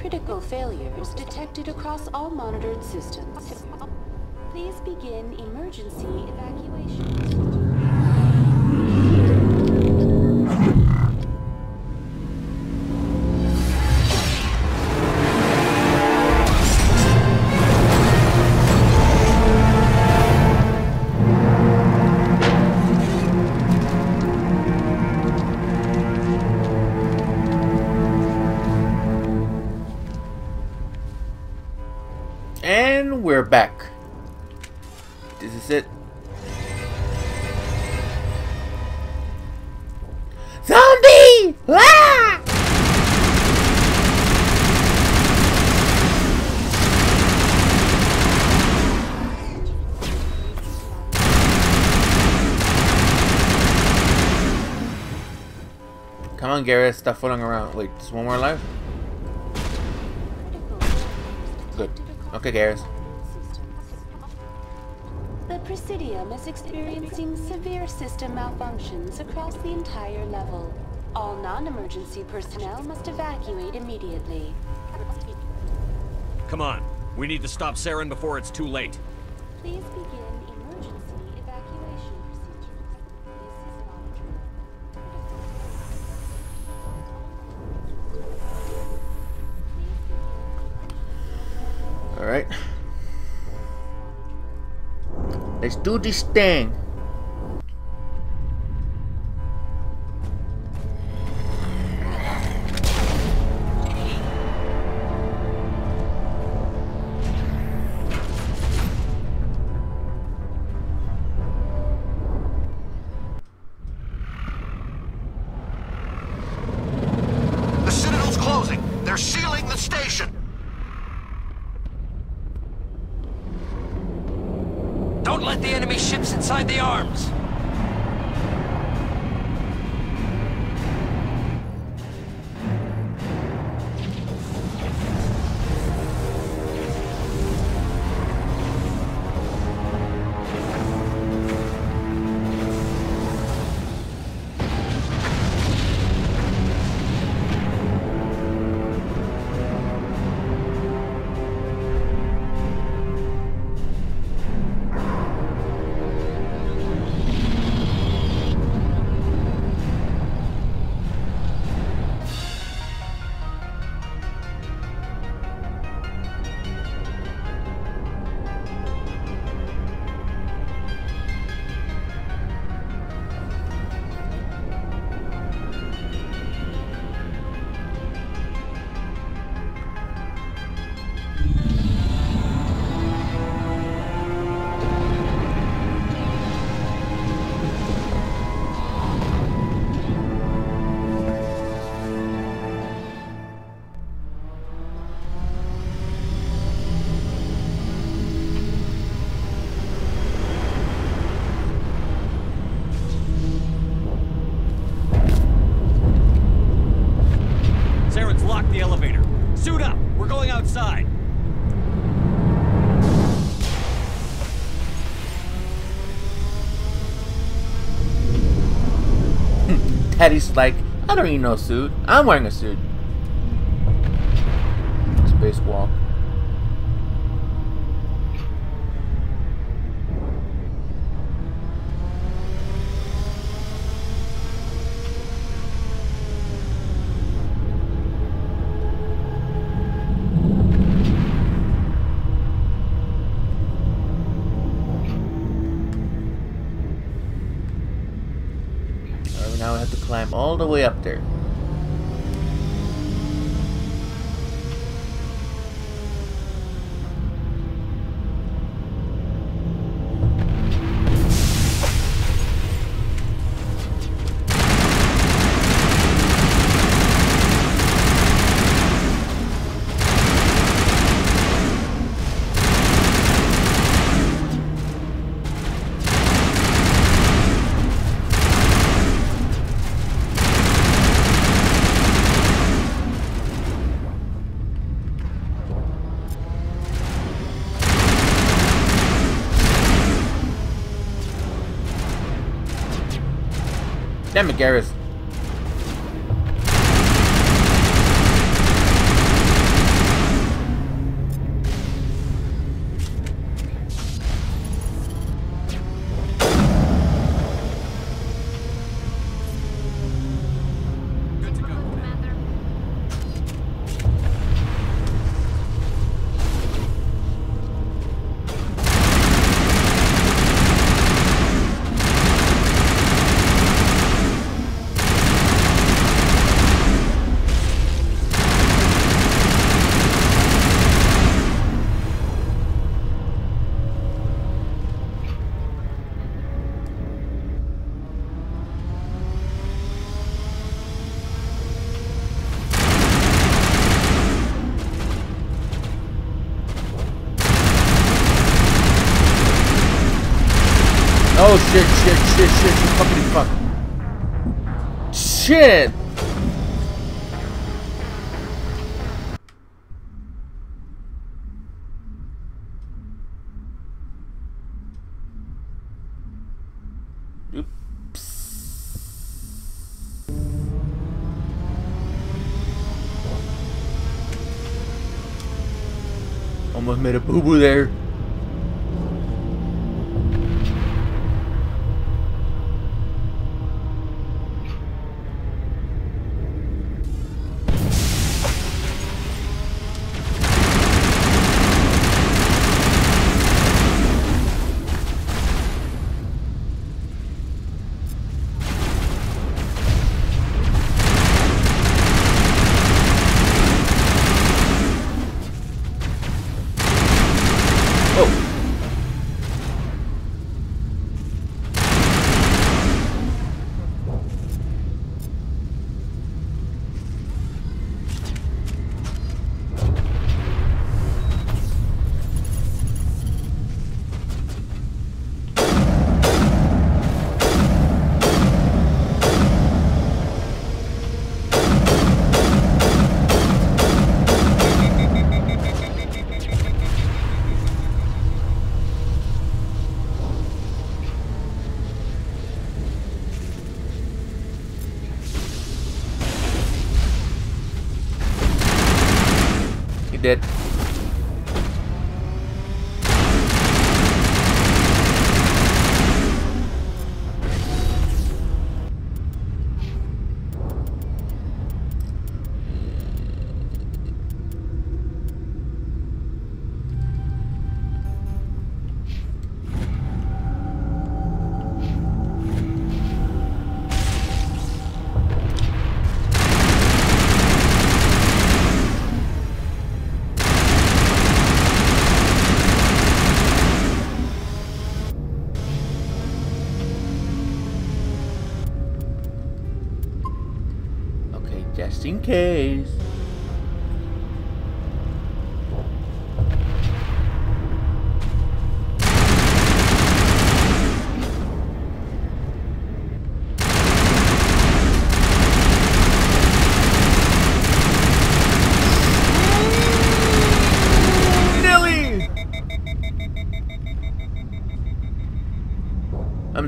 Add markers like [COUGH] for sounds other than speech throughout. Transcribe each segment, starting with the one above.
critical failures detected across all monitored systems. Please begin emergency evacuation. Garrett, stop fooling around. Wait, just one more life? Good. Okay, Garrus. The Presidium is experiencing severe system malfunctions across the entire level. All non-emergency personnel must evacuate immediately. Come on. We need to stop Saren before it's too late. Please begin Let's do this thing. Teddy's like, I don't need no suit. I'm wearing a suit. Damn it, Garrus. Oh shit, shit, shit, shit, shit, fucking fuck. Shit! Almost made a boo boo there.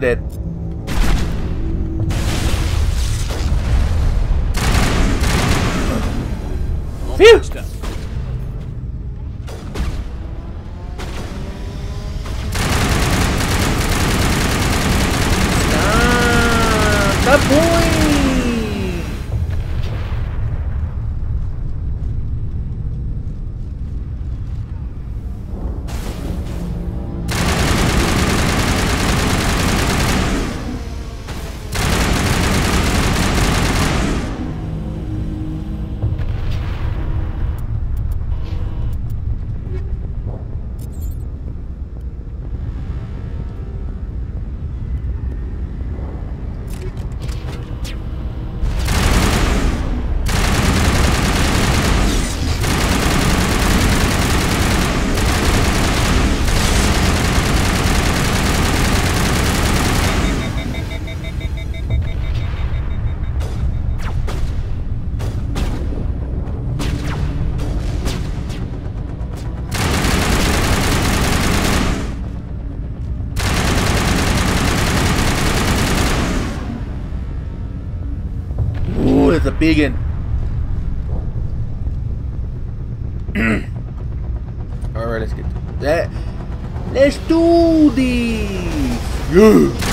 All Phew. Ooh, it's a big one. Alright, let's get to that. Let's do this! Yeah!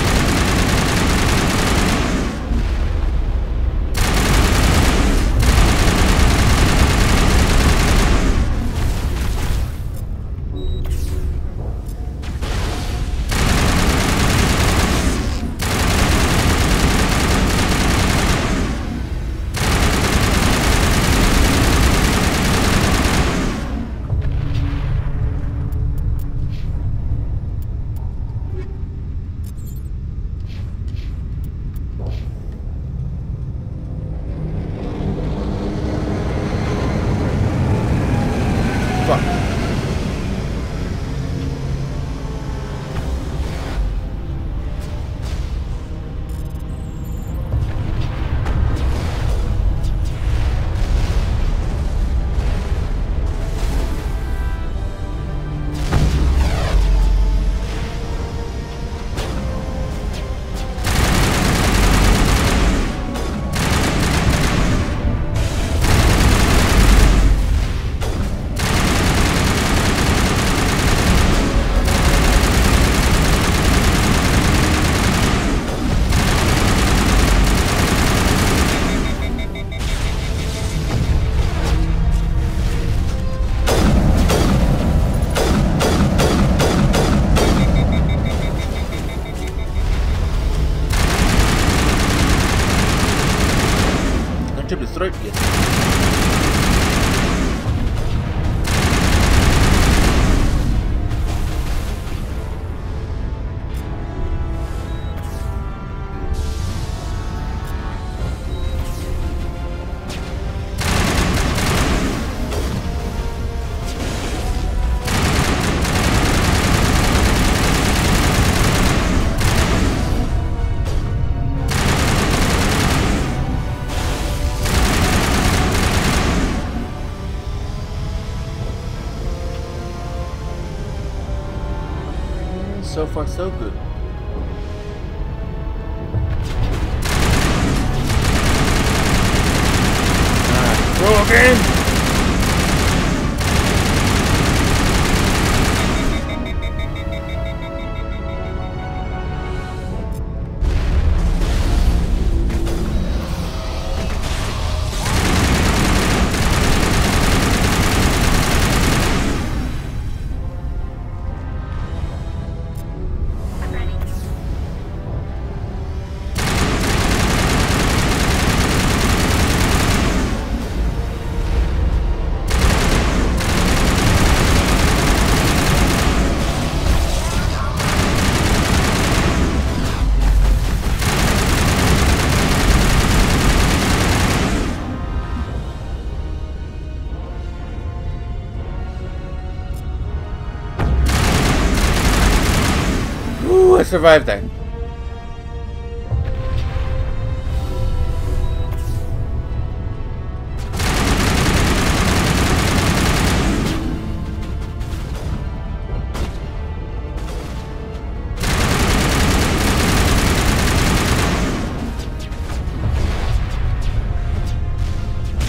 Survived that.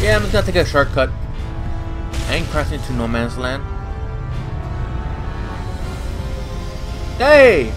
Yeah, I'm just gonna take a shortcut. I ain't crossing to no man's land. Hey!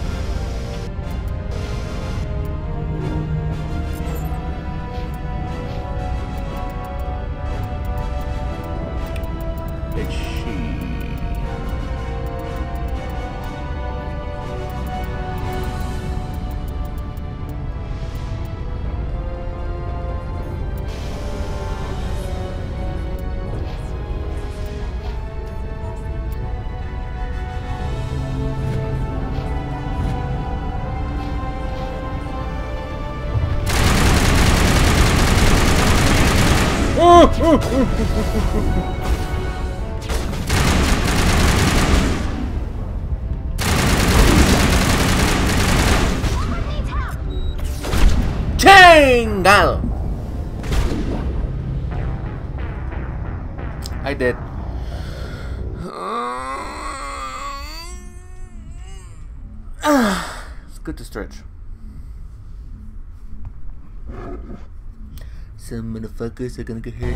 Changado! I did. It's good to stretch. Some motherfuckers are gonna get hurt.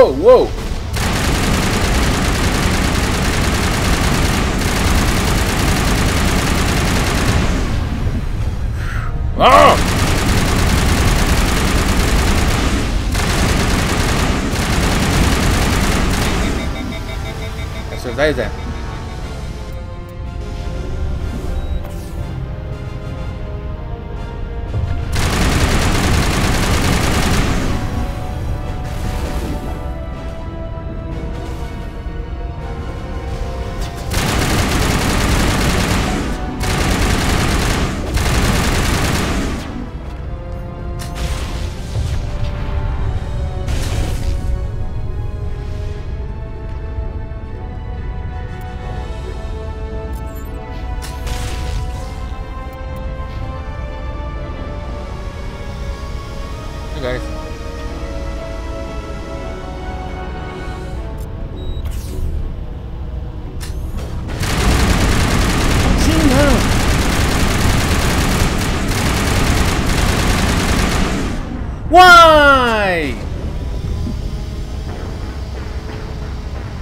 Whoa, whoa! Ah! Exercise that. Hey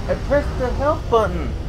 I pressed the help button.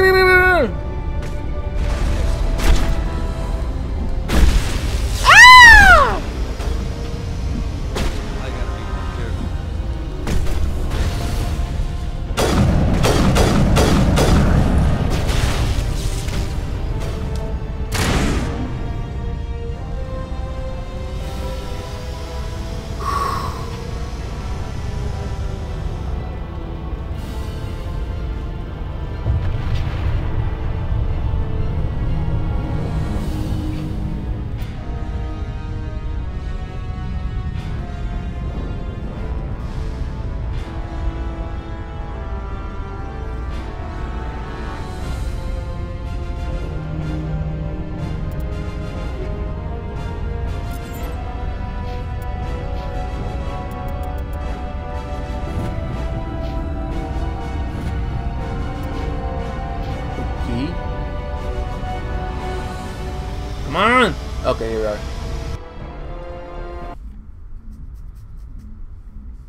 Okay, here we are.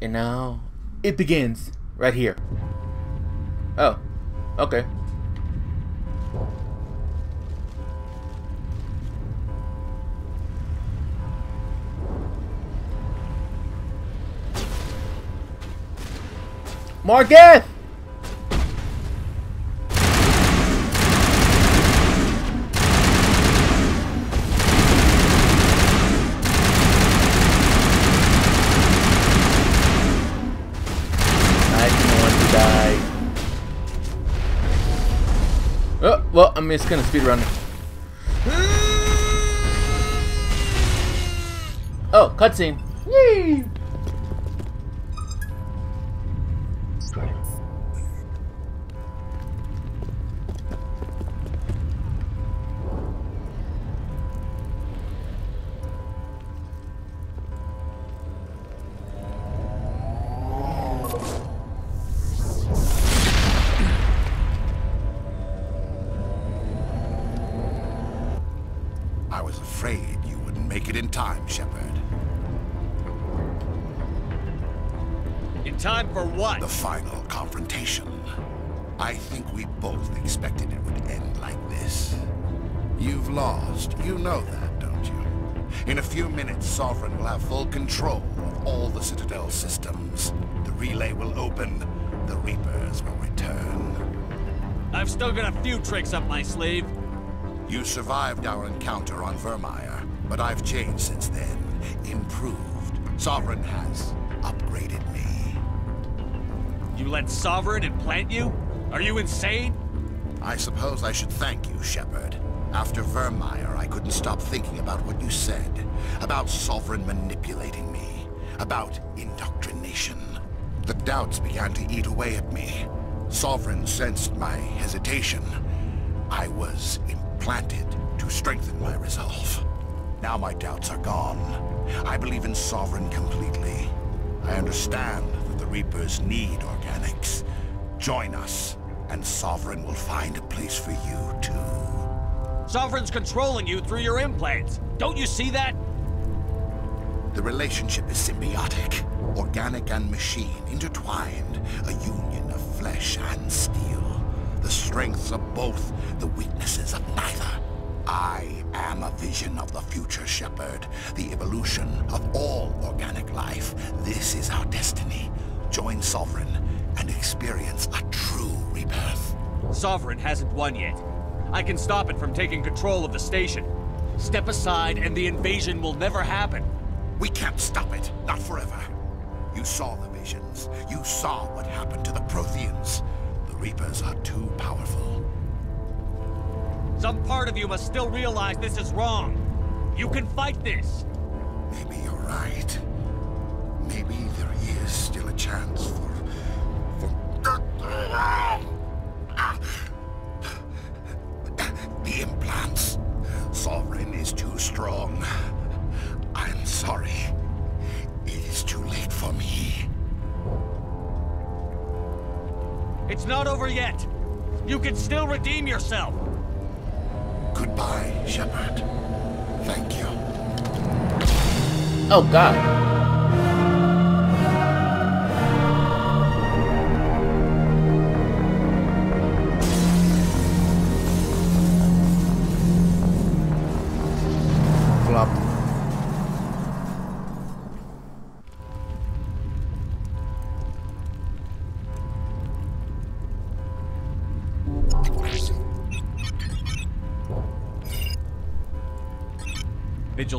And now it begins right here. Oh, okay. Marcus! Well, I'm just gonna speed. Oh, cutscene. Yay! Time, Shepard. In time for what? The final confrontation. I think we both expected it would end like this. You've lost. You know that, don't you? In a few minutes, Sovereign will have full control of all the Citadel systems. The relay will open. The Reapers will return. I've still got a few tricks up my sleeve. You survived our encounter on Virmire, but I've changed since then. Improved. Sovereign has upgraded me. You let Sovereign implant you? Are you insane? I suppose I should thank you, Shepard. After Virmire, I couldn't stop thinking about what you said. About Sovereign manipulating me. About indoctrination. The doubts began to eat away at me. Sovereign sensed my hesitation. I was implanted to strengthen my resolve. Now my doubts are gone. I believe in Sovereign completely. I understand that the Reapers need organics. Join us, and Sovereign will find a place for you, too. Sovereign's controlling you through your implants. Don't you see that? The relationship is symbiotic. Organic and machine intertwined. A union of flesh and steel. The strengths of both, the weaknesses of neither. I am a vision of the future, Shepard. The evolution of all organic life. This is our destiny. Join Sovereign and experience a true rebirth. Sovereign hasn't won yet. I can stop it from taking control of the station. Step aside and the invasion will never happen. We can't stop it. Not forever. You saw the visions. You saw what happened to the Protheans. The Reapers are too powerful. Some part of you must still realize this is wrong. You can fight this. Maybe you're right. Maybe there is still a chance for... for... The implants. Sovereign is too strong. I'm sorry. It is too late for me. It's not over yet. You can still redeem yourself. Goodbye, Shepard. Thank you. Oh god.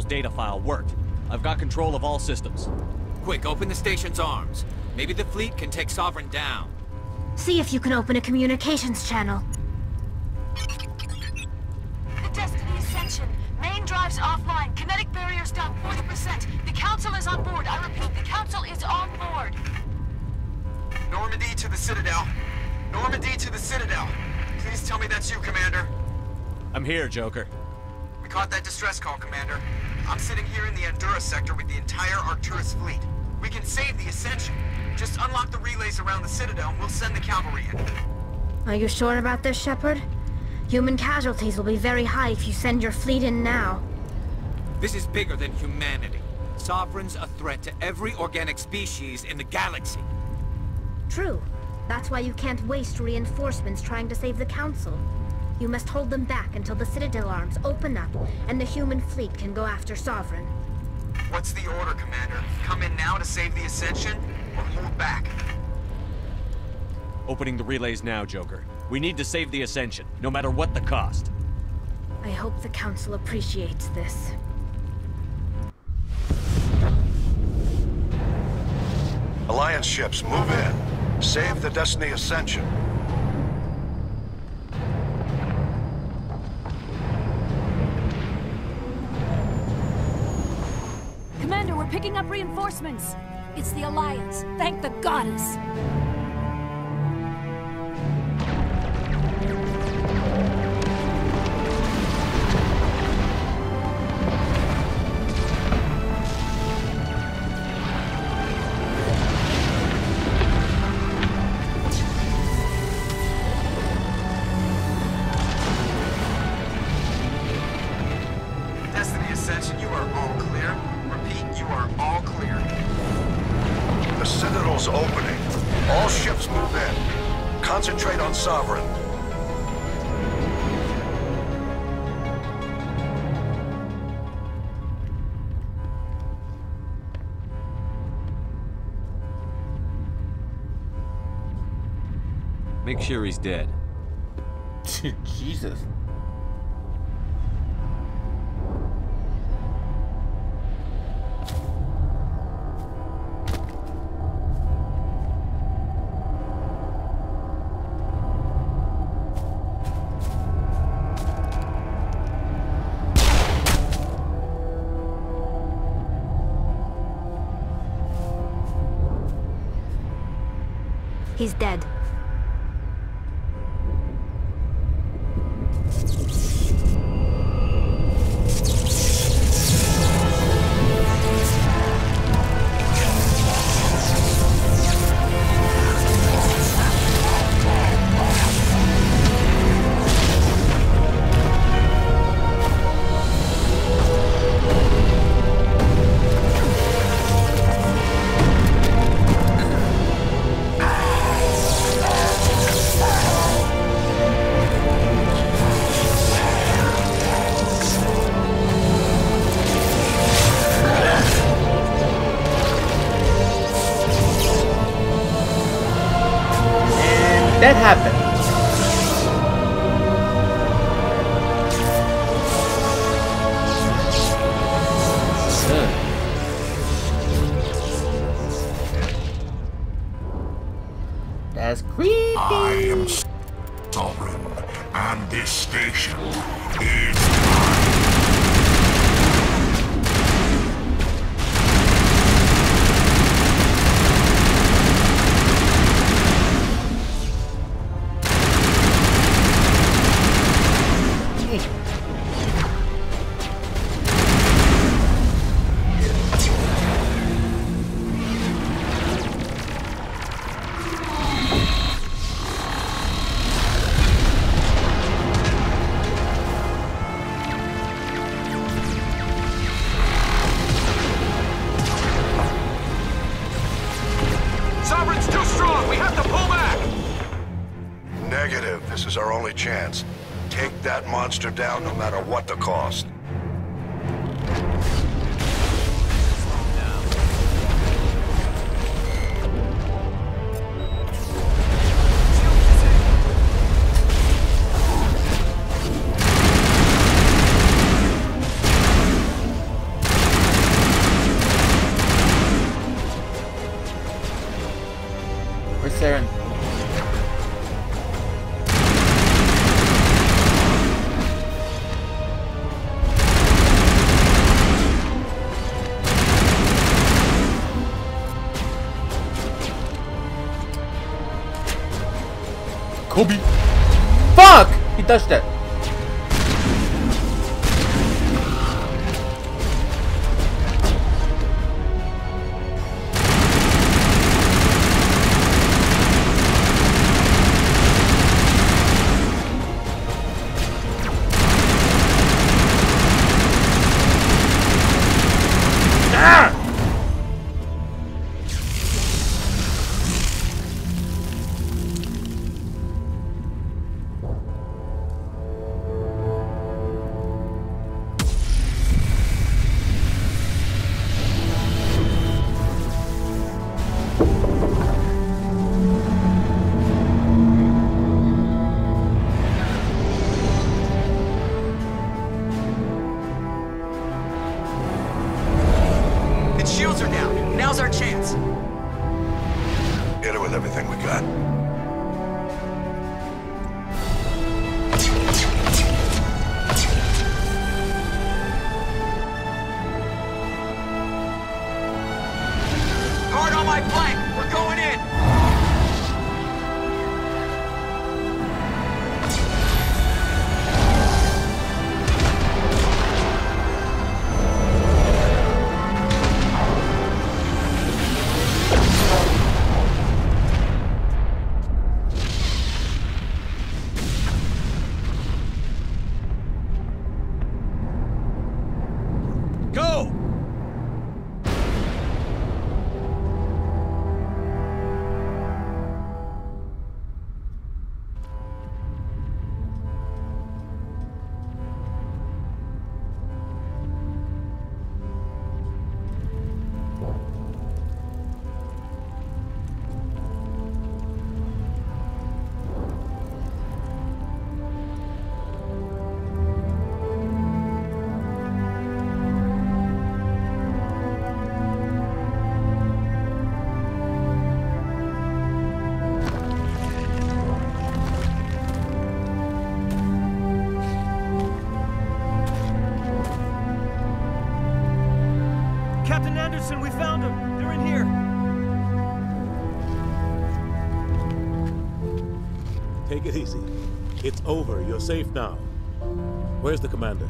Vigil's data file worked. I've got control of all systems. Quick, open the station's arms. Maybe the fleet can take Sovereign down. See if you can open a communications channel. The Destiny Ascension. Main drives offline. Kinetic barriers down 40%. The Council is on board. I repeat, the Council is on board. Normandy to the Citadel. Normandy to the Citadel. Please tell me that's you, Commander. I'm here, Joker. Sector with the entire Arcturus fleet. We can save the Ascension. Just unlock the relays around the Citadel and we'll send the cavalry in. Are you sure about this, Shepard? Human casualties will be very high if you send your fleet in now. This is bigger than humanity. Sovereign's a threat to every organic species in the galaxy. True. That's why you can't waste reinforcements trying to save the Council. You must hold them back until the Citadel arms open up and the human fleet can go after Sovereign. What's the order, Commander? Come in now to save the Ascension, or hold back? Opening the relays now, Joker. We need to save the Ascension, no matter what the cost. I hope the Council appreciates this. Alliance ships, move in. Save the Destiny Ascension. Picking up reinforcements. It's the Alliance. Thank the goddess. Make sure he's dead. [LAUGHS] Jesus. as creepy. I am 果して on my flank! over. You're safe now. Where's the commander?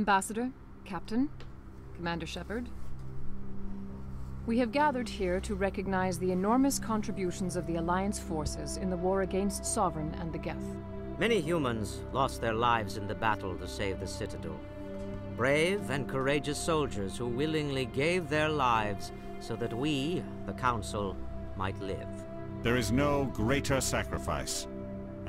Ambassador, Captain, Commander Shepard. We have gathered here to recognize the enormous contributions of the Alliance forces in the war against Sovereign and the Geth. Many humans lost their lives in the battle to save the Citadel. Brave and courageous soldiers who willingly gave their lives so that we, the Council, might live. There is no greater sacrifice,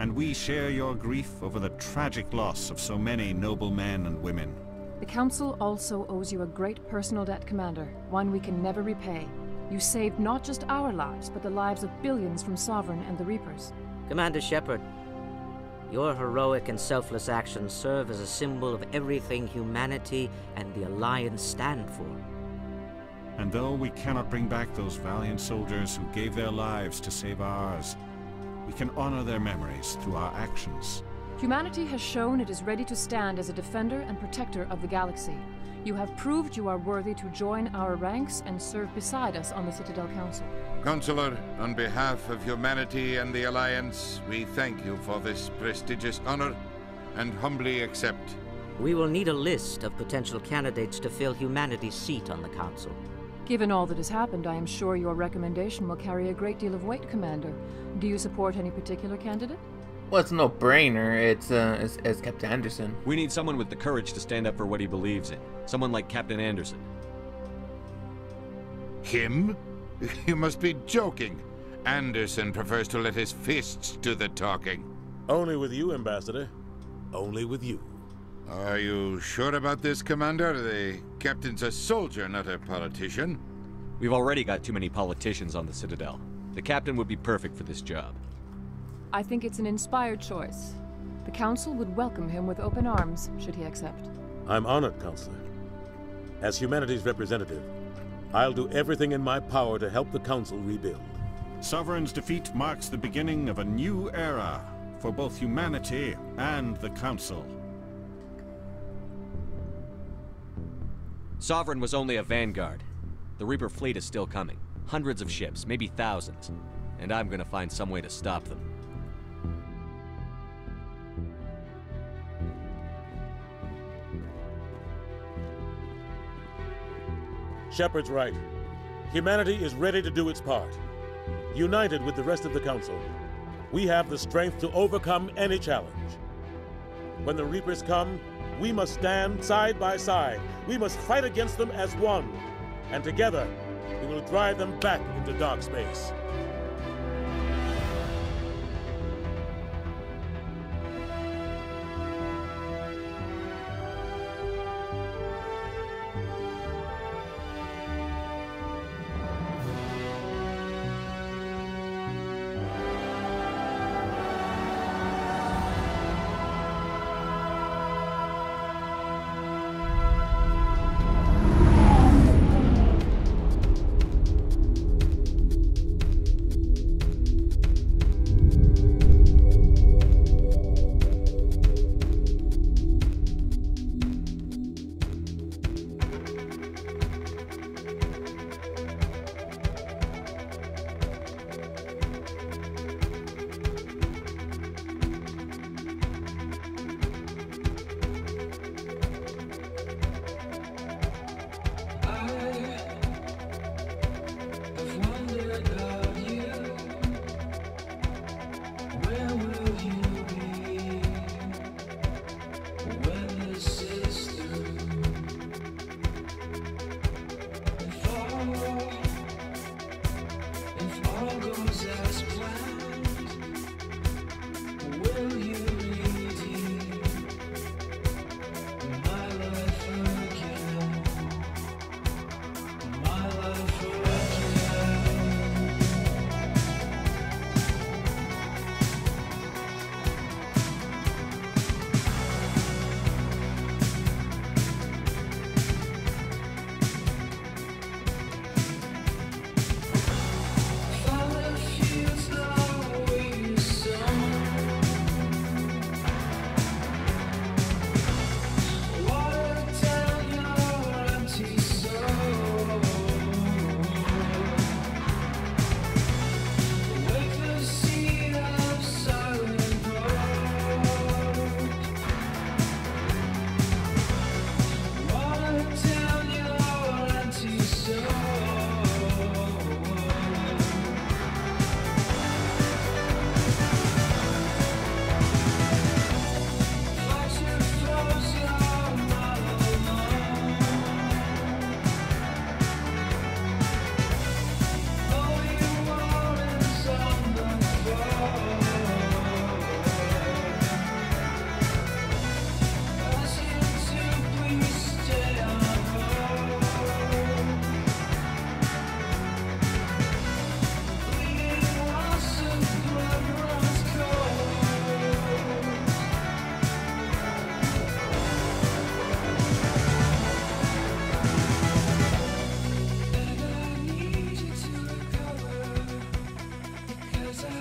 and we share your grief over the tragic loss of so many noble men and women. The Council also owes you a great personal debt, Commander, one we can never repay. You saved not just our lives, but the lives of billions from Sovereign and the Reapers. Commander Shepard, your heroic and selfless actions serve as a symbol of everything humanity and the Alliance stand for. And though we cannot bring back those valiant soldiers who gave their lives to save ours, we can honor their memories through our actions. Humanity has shown it is ready to stand as a defender and protector of the galaxy. You have proved you are worthy to join our ranks and serve beside us on the Citadel Council. Counselor, on behalf of humanity and the Alliance, we thank you for this prestigious honor and humbly accept. We will need a list of potential candidates to fill humanity's seat on the Council. Given all that has happened, I am sure your recommendation will carry a great deal of weight, Commander. Do you support any particular candidate? Well, it's no brainer. It's, uh, it's, it's Captain Anderson. We need someone with the courage to stand up for what he believes in. Someone like Captain Anderson. Him? [LAUGHS] You must be joking. Anderson prefers to let his fists do the talking. Only with you, Ambassador. Only with you. Are you sure about this, Commander? The captain's a soldier, not a politician. We've already got too many politicians on the Citadel. The captain would be perfect for this job. I think it's an inspired choice. The Council would welcome him with open arms, should he accept. I'm honored, Counselor. As humanity's representative, I'll do everything in my power to help the Council rebuild. Sovereign's defeat marks the beginning of a new era for both humanity and the Council. Sovereign was only a vanguard. The Reaper fleet is still coming. Hundreds of ships, maybe thousands. And I'm gonna find some way to stop them. Shepard's right. Humanity is ready to do its part. United with the rest of the Council, we have the strength to overcome any challenge. When the Reapers come, we must stand side by side. We must fight against them as one. And together, we will drive them back into dark space.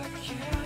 I can't